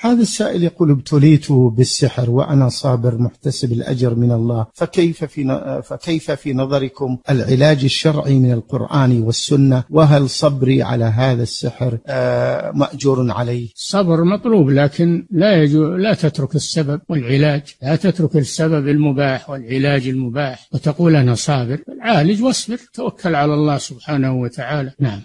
هذا السائل يقول ابتليت بالسحر وأنا صابر محتسب الأجر من الله. فكيف في فكيف في نظركم العلاج الشرعي من القرآن والسنة؟ وهل صبري على هذا السحر؟ آه، مأجور عليه. الصبر مطلوب لكن لا يجو لا تترك السبب والعلاج. لا تترك السبب المباح والعلاج المباح. وتقول أنا صابر. عالج واصبر. توكل على الله سبحانه وتعالى. نعم.